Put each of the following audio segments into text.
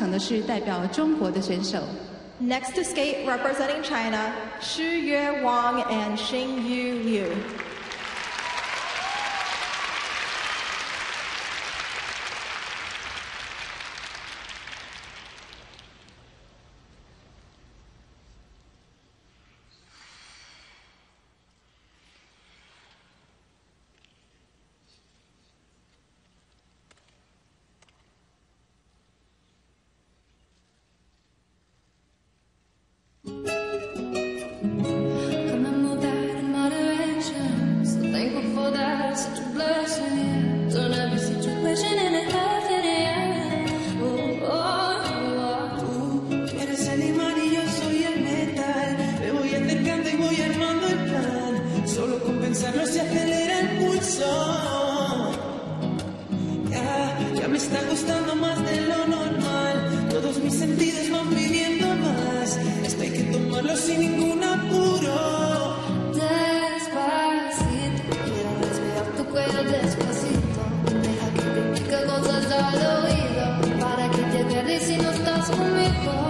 场的是代表中国的选手。Next to skate representing China, Shiyue Wang and Xinyu Liu. Pensarlo se acelera el pulso. Ya, ya me está gustando más de lo normal. Todos mis sentidos van pidiendo más. Esto hay que tomarlo sin ningún apuro. Despacito, quiero respirar tu cuello despacito. Deja que te diga cosas al oído. Para que te pierdas si no estás conmigo.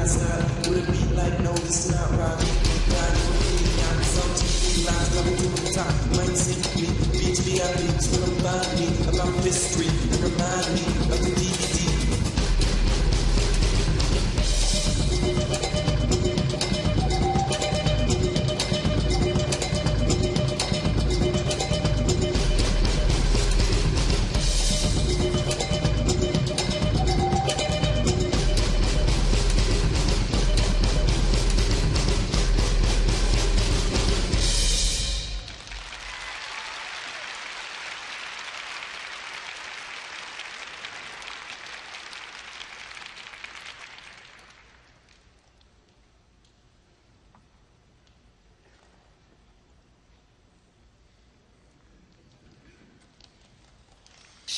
Would it be like, no, this is not right?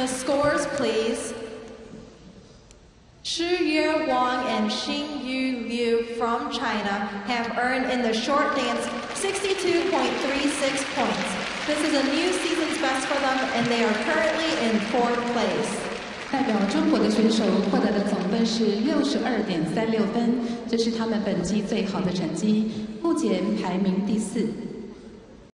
The scores, please. Shiyue Wang and Xinyu Liu from China have earned in the short dance 62.36 points. This is a new season's best for them, and they are currently in fourth place. 代表中国的选手获得的总分是六十二点三六分，这是他们本季最好的成绩，目前排名第四。